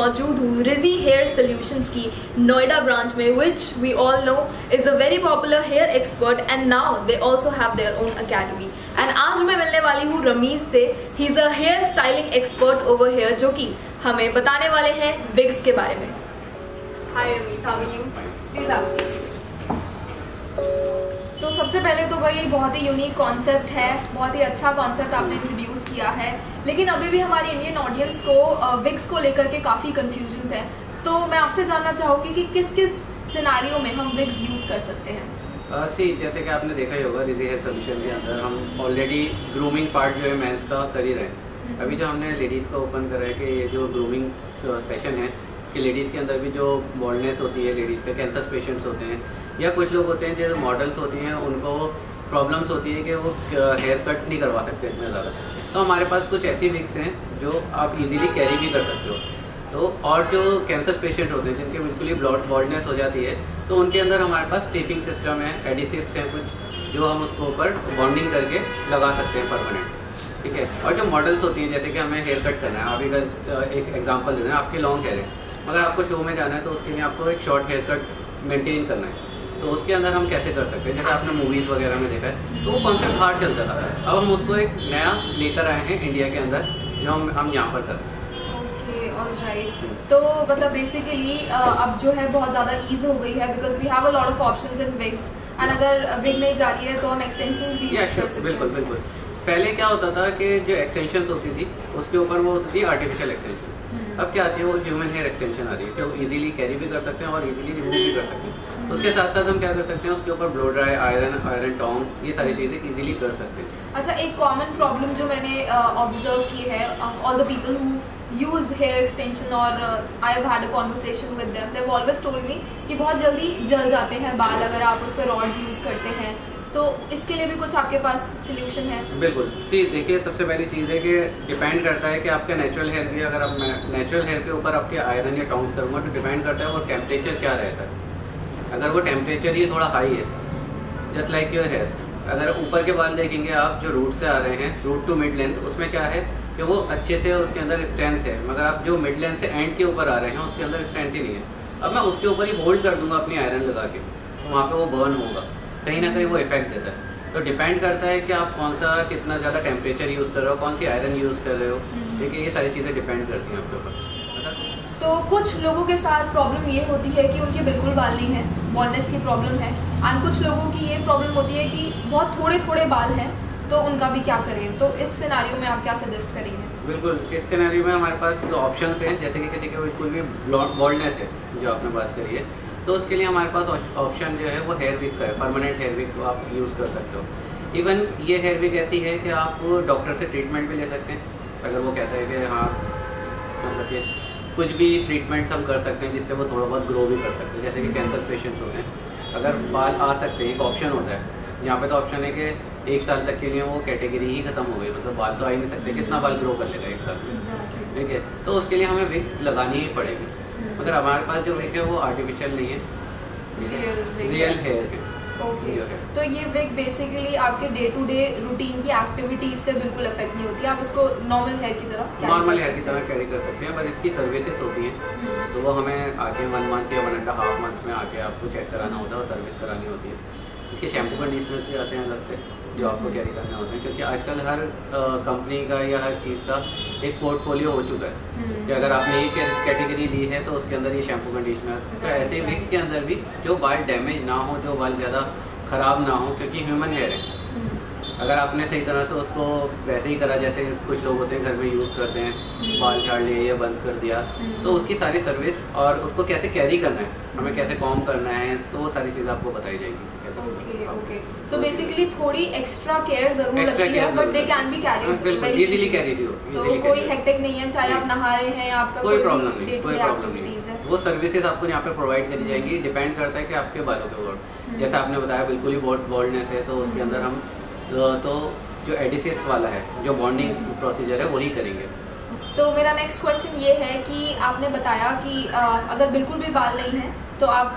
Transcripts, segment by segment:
मौजूद हूँ Riji hair solutions की नोएडा ब्रांच में which we all know is a very popular hair expert and now they also have their own academy and आज मैं मिलने वाली हूँ रमीज से। He is a hair styling expert over here जो कि हमें बताने वाले हैं विग्स के बारे में। तो सबसे पहले तो भाई बहुत ही यूनिक कॉन्सेप्ट है, बहुत ही अच्छा कॉन्सेप्ट आपने इंट्रोड्यूस किया है। लेकिन अभी भी हमारी इंडियन ऑडियंस को विग्स को लेकर के काफ़ी कन्फ्यूज़न है। तो मैं आपसे जानना चाहूँगी कि किस किस सिनारियों में हम विग्स यूज़ कर सकते हैं? सी uh, जैसे कि आपने देखा ही होगा रिजी हेयर सोल्यूशन के अंदर हम ऑलरेडी ग्रूमिंग पार्ट जो है मेंस का कर ही रहे हैं। हम्म। अभी जो हमने लेडीज़ का ओपन करा है कि ये जो ग्रूमिंग सेशन है कि लेडीज़ के अंदर भी जो बॉल्डनेस होती है लेडीज़ के कैंसर पेशेंट्स होते हैं या कुछ लोग होते हैं जो मॉडल्स होती हैं उनको प्रॉब्लम्स होती है कि वो हेयर कट नहीं करवा सकते इतना ज़्यादा। तो हमारे पास कुछ ऐसी विक्स हैं जो आप इजीली कैरी भी कर सकते हो। तो और जो कैंसर पेशेंट होते हैं, जिनके बिल्कुल ही ब्लॉड बॉल्डनेस हो जाती है तो उनके अंदर हमारे पास टेपिंग सिस्टम है एडिसिव्स हैं कुछ, जो हम उसको ऊपर बॉन्डिंग करके लगा सकते हैं परमानेंट ठीक है? और जो मॉडल्स होती हैं, जैसे कि हमें हेयर कट करना है, अभी अगर एक एग्जांपल देना है, आपके लॉन्ग हेयर है। अगर आपको शो में जाना है तो उसके लिए आपको एक शॉर्ट हेयर कट मेंटेन करना है। तो उसके अंदर हम कैसे कर सकते हैं? जैसे आपने मूवीज़ वगैरह में देखा है तो वो कॉन्सेप्ट बाहर चलता था। अब हम उसको एक नया लेकर आए हैं इंडिया के अंदर जो हम हम यहाँ पर कर राइट तो मतलब बेसिकली अब जो है बहुत ज़्यादा ईज हो गई है because we have a lot of options in wigs and अगर विग नहीं जा रही है तो हम एक्सटेंशन भी yeah, कर सकते बिल्कुल बिल्कुल। पहले क्या होता था कि जो एक्सटेंशन होती थी उसके ऊपर वो होती थी आर्टिफिशियल एक्सटेंशन अब क्या आती है वो ह्यूमन हेयर एक्सटेंशन आ रही है वो इजीली कैरी भी कर सकते हैं और इजीली रिमूव भी कर सकते हैं। उसके साथ साथ हम क्या कर सकते हैं उसके ऊपर blow dry iron iron tong ये सारी चीज़ें इजीली कर सकते हैं। अच्छा एक कॉमन प्रॉब्लम जो मैंने ऑब्ज़र्व की है all the people who use hair extension और I have had a conversation with them they always told me कि बहुत जल्दी जल जाते हैं बाल अगर आप उस पर रॉड्स यूज़ करते हैं। तो इसके लिए भी कुछ आपके पास सोल्यूशन है? बिल्कुल। सी देखिए सबसे पहली चीज़ है कि डिपेंड करता है कि आपका नेचुरल हेयर भी अगर आप नेचुरल हेयर के ऊपर आपके आयरन या टाउंस करूँगा तो डिपेंड करता है वो टेम्परेचर क्या रहता है। अगर वो टेम्परेचर ही थोड़ा हाई है जस्ट लाइक योर हेयर अगर ऊपर के बाल देखेंगे आप जो रूट से आ रहे हैं रूट टू मिड लेंथ उसमें क्या है कि वो अच्छे से उसके अंदर स्ट्रेंथ है मगर आप जो मिड लेंथ से एंड के ऊपर आ रहे हैं उसके अंदर स्ट्रेंथ ही नहीं है। अब मैं उसके ऊपर ही होल्ड कर दूँगा अपनी आयरन लगा के तो वहाँ पे वो बर्न होगा कहीं ना कहीं वो इफ़ेक्ट देता है। तो डिपेंड करता है कि आप कौन सा कितना ज़्यादा टेम्परेचर यूज़ कर रहे हो कौन सी आयरन यूज़ कर रहे हो हम्म। ठीक है ये सारी चीज़ें डिपेंड करती हैं आपके ऊपर। तो कुछ लोगों के साथ प्रॉब्लम ये होती है कि उनके बिल्कुल बाल नहीं है बॉलनेस की प्रॉब्लम है। एंड कुछ लोगों की ये प्रॉब्लम होती है कि बहुत थोड़े थोड़े बाल हैं तो उनका भी क्या करें? तो इस सिनारियों में आप क्या सजेस्ट करेंगे? बिल्कुल, इस सिनारियों में हमारे पास ऑप्शन हैं, जैसे कि किसी के बिल्कुल भी बॉल्डनेस है, जो आपने बात करी है। तो उसके लिए हमारे पास ऑप्शन जो है, वो हेयर विक का है परमानेंट हेयर विक आप यूज़ कर सकते हो। इवन ये हेयर विक ऐसी है कि आप डॉक्टर से ट्रीटमेंट भी ले सकते हैं। अगर वो कहता है कि हाँ मतलब कि कुछ भी ट्रीटमेंट्स हम कर सकते हैं जिससे वो थोड़ा बहुत ग्रो भी कर सकते हैं जैसे कि कैंसर पेशेंट्स होते हैं। अगर बाल आ सकते हैं एक ऑप्शन होता है। यहाँ पे तो ऑप्शन है कि एक साल तक के लिए वो कैटेगरी ही खत्म हो गई मतलब बाल तो आ ही नहीं सकते कितना बाल ग्रो कर लेगा एक साल में? ठीक है? तो उसके लिए हमें विक लगानी ही पड़ेगी। मगर हमारे पास जो विग है वो आर्टिफिशियल नहीं है। रियल हेयर है। तो ये विग बेसिकली आपके डे टू डे रूटीन की एक्टिविटीज़ से बिल्कुल इफ़ेक्ट नहीं होती। आप इसको नॉर्मल हेयर की तरह नॉर्मल हेयर की तरह कैरी कर सकते हैं बस इसकी सर्विसेज़ होती हैं। हम्म। तो वो हमें आके वन मंथ या वन एंड हाफ़ मंथ में आके आपको चेक कराना होता है और सर्विस करानी होती है। इसके शैम्पू कंडीशनर भी आते हैं अलग से जो आपको कैरी करने होते हैं क्योंकि आजकल हर कंपनी का या हर चीज़ का एक पोर्टफोलियो हो चुका है हम्म। कि अगर आपने ये कैटेगरी ली है तो उसके अंदर ये शैम्पू कंडीशनर तो ऐसे मिक्स के अंदर भी जो बाल डैमेज ना हो जो बाल ज़्यादा ख़राब ना हो क्योंकि ह्यूमन हेयर है। अगर आपने सही तरह से उसको वैसे ही करा जैसे कुछ लोग होते हैं घर में यूज़ करते हैं हम्म। बाल झाड़ लिए या बंद कर दिया तो उसकी सारी सर्विस और उसको कैसे कैरी करना है हमें कैसे कॉम करना है तो वो सारी चीज़ आपको बताई जाएगी। सो बेसिकली थोड़ी एक्स्ट्रा केयर ज़रूर लगती है but they can be carry easily carry तो कोई हेक्टिक नहीं है चाहे आप नहा रहे हैं आपका कोई प्रॉब्लम नहीं कोई प्रॉब्लम नहीं। वो सर्विसेज़ आपको यहाँ पे प्रोवाइड करी जाएँगी डिपेंड करता है कि आपके बालों के ऊपर हम्म। जैसे आपने बताया बिल्कुल ही बॉल्डनेस है तो उसके अंदर हम तो जो एडिसिस वाला है जो बॉन्डिंग प्रोसीजर है वही करेंगे। तो मेरा नेक्स्ट क्वेश्चन ये है कि आपने बताया कि अगर बिल्कुल भी बाल नहीं है तो आप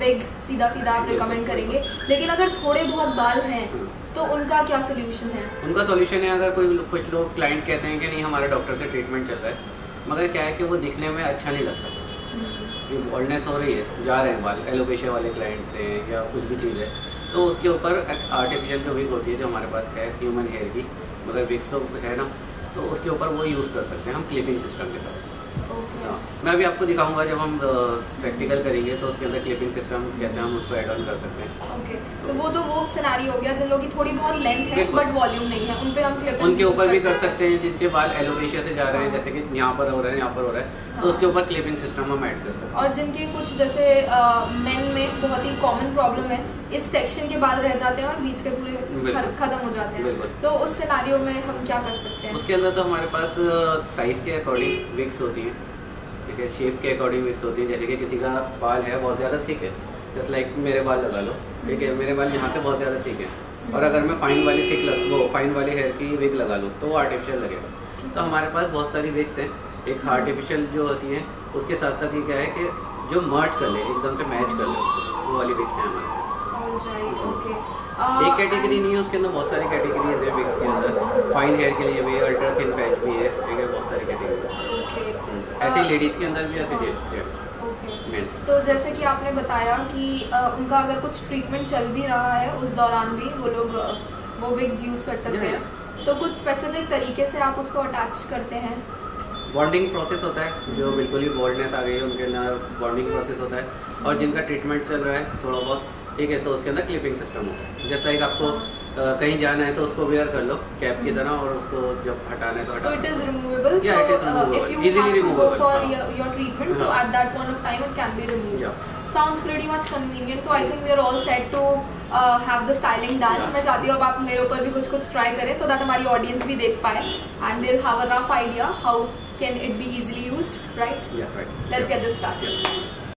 वेग सीधा सीधा आप रिकमेंड करेंगे। लेकिन अगर थोड़े बहुत बाल हैं तो उनका क्या सोल्यूशन है? उनका सोल्यूशन है अगर कोई कुछ लोग क्लाइंट कहते हैं कि नहीं हमारे डॉक्टर से ट्रीटमेंट चल रहा है मगर क्या है कि वो दिखने में अच्छा नहीं लगता। ये बॉल्डनेस हो रही है जा रहे हैं बाल एलोपेशिया वाले क्लाइंट से या कुछ भी चीज़ है। तो उसके ऊपर आर्टिफिशियल जो विग होती है जो हमारे पास है ह्यूमन हेयर की, मगर विग तो है ना तो उसके ऊपर वो यूज़ कर सकते हैं हम क्लिपिंग सिस्टम के साथ। मैं अभी आपको दिखाऊँगा जब हम प्रैक्टिकल करेंगे तो उसके अंदर क्लिपिंग सिस्टम कैसे हम उसको एड ऑन कर सकते हैं। ओके तो वो तो वो सिनारी हो गया जिन लोगों की थोड़ी बहुत लेंथ है बट वॉल्यूम नहीं है उन पे हम क्लिपिंग उनके ऊपर भी कर सकते हैं जिनके बाल एलोपेशिया से जा रहे हैं जैसे कि यहाँ पर हो रहा है यहाँ पर हो रहा है तो हाँ। उसके ऊपर क्लिपिंग सिस्टम हम ऐड कर सकते हैं। और जिनके कुछ जैसे मेन में बहुत ही कॉमन प्रॉब्लम है इस सेक्शन के बाद रह जाते हैं और बीच के पूरे खत्म हो जाते हैं। तो उस सिनारियों में हम क्या कर सकते हैं? उसके अंदर तो हमारे पास साइज़ के अकॉर्डिंग विक्स होती है। ठीक है शेप के अकॉर्डिंग मिक्स होती है, जैसे कि किसी का बाल है, बहुत ज़्यादा थिक है। जैसे लाइक मेरे बाल लगा लो, ठीक है, मेरे बाल यहाँ से बहुत ज़्यादा थिक है। और अगर मैं फाइन वाली थिक लग, वो फाइन वाली हेयर की विग लगा लूँ तो वो आर्टिफिशियल लगेगा। तो हमारे पास बहुत सारी विग्स हैं। एक आर्टिफिशियल जो होती है, उसके साथ साथ ये क्या है कि जो मर्च कर ले, एकदम से मैच कर ले उसको, वो वाली विग्स हैं हमारे एक कैटेगरी नहीं है उसके अंदर बहुत सारी कैटेगरी है विग्स के अंदर. फाइन हेयर के लिए भी अल्ट्रा थिन पैच भी है ठीक है बहुत सारी कैटेगरी ऐसे लेडीज़ के अंदर भी ऐसे जेंट्स तो जैसे कि आपने बताया कि उनका अगर कुछ ट्रीटमेंट चल भी रहा है उस दौरान भी वो लोग वो विग्स यूज़ कर सकते हैं. तो कुछ स्पेसिफिक तरीके से आप उसको अटैच करते हैं? बॉन्डिंग प्रोसेस होता है जो बिल्कुल ही बोल्डनेस आ गई है उनके अंदर बॉन्डिंग प्रोसेस होता है. और जिनका ट्रीटमेंट चल रहा है थोड़ा बहुत ठीक है तो उसके अंदर क्लिपिंग सिस्टम होता है जैसा एक आपको कहीं जाना है तो उसको वेयर कर लो कैप की तरह और उसको जब हटाना है तो हटा it is removable easily removable for your, your treatment uh -huh. so at that point of time it can be removed yeah. sounds pretty much convenient so i think we are all set to uh, have the styling done yes. मैं चाहती हूँ अब आप मेरे ऊपर भी कुछ कुछ ट्राई करें so that हमारी ऑडियंस भी देख पाए and they'll have a rough idea how can it be easily used right yeah right let's yeah. get this started yeah.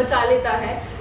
बचा लेता है।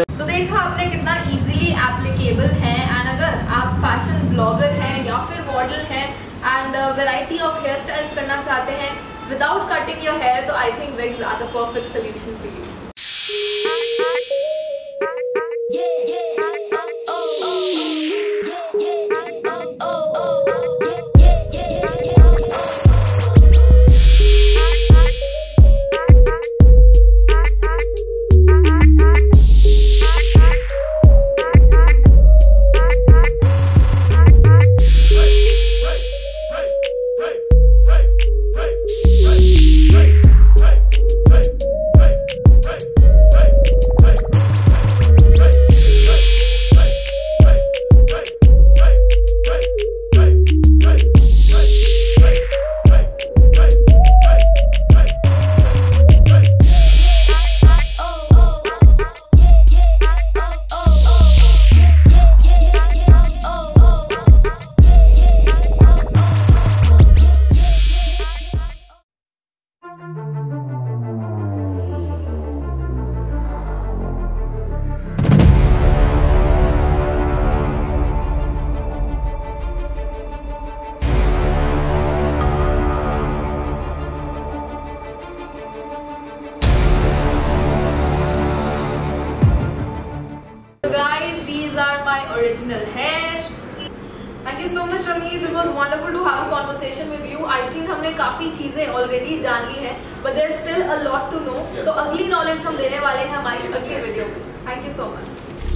तो देखा आपने कितना इजीली एप्लीकेबल है एंड अगर आप फ़ैशन ब्लॉगर हैं या फिर मॉडल हैं and variety of hair styles करना चाहते हैं विदाउट कटिंग योर हेयर तो I think wigs are the perfect solution for you my original hair. Thank you so much Ramiz. It was wonderful to have a conversation with you. I think हमने काफ़ी चीज़ें already जान ली हैं, but there's still a lot to know. तो अगली knowledge हम देने वाले हैं हमारी अगली वीडियो में. Thank you so much.